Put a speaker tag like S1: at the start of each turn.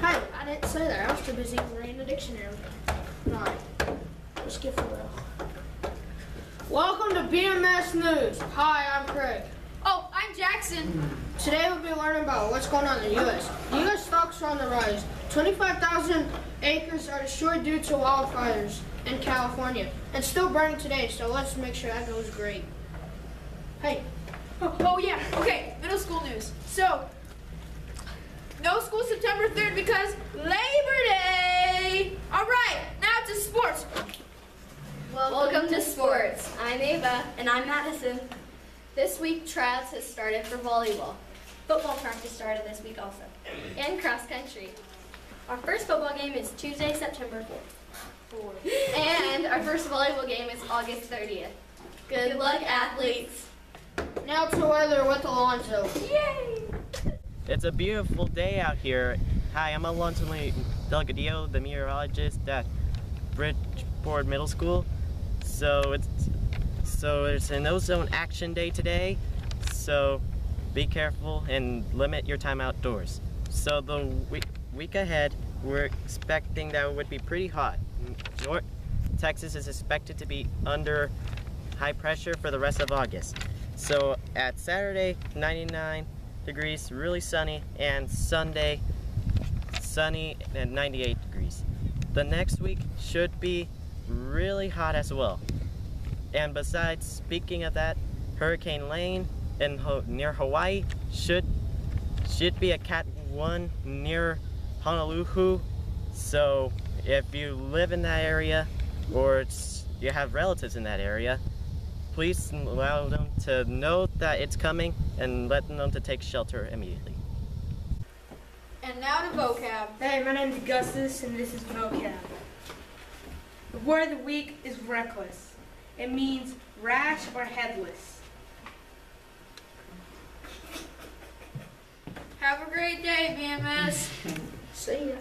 S1: Hey, I didn't say that. I was too busy reading the dictionary. Alright, Let's get for real. Welcome to BMS News. Hi, I'm Craig.
S2: Oh, I'm Jackson.
S1: Today we'll be learning about what's going on in the U.S. The U.S. stocks are on the rise. 25,000 acres are destroyed due to wildfires in California and still burning today, so let's make sure that goes great. Hey,
S2: Oh, oh, yeah, okay, middle school news. So, no school September 3rd because Labor Day. All right, now to sports.
S3: Welcome, to sports. I'm Ava. And I'm Madison. This week, tryouts has started for volleyball. Football practice started this week also. And cross country. Our first football game is Tuesday, September 4th. and our first volleyball game is August 30th. Good, luck, athletes.
S1: now to weather with Alonso.
S3: Yay!
S4: It's a beautiful day out here. Hi, I'm Alonso Delgadillo, the meteorologist at Bridgeport Middle School. So it's so it's an ozone action day today. So be careful and limit your time outdoors. So the week, week ahead, we're expecting that it would be pretty hot. North Texas is expected to be under high pressure for the rest of August. So at Saturday, 99 degrees, really sunny, and Sunday, sunny and 98 degrees. The next week should be really hot as well. And besides, speaking of that, Hurricane Lane in Ho- near Hawaii should should be a Cat 1 near Honolulu. So if you live in that area or it's, you have relatives in that area, please allow them to know that it's coming and let them know to take shelter immediately.
S2: And now to vocab.
S5: Hey, my name's Augustus, and this is vocab. The word of the week is reckless. It means rash or headless.
S2: Have a great day, BMS.
S1: See ya.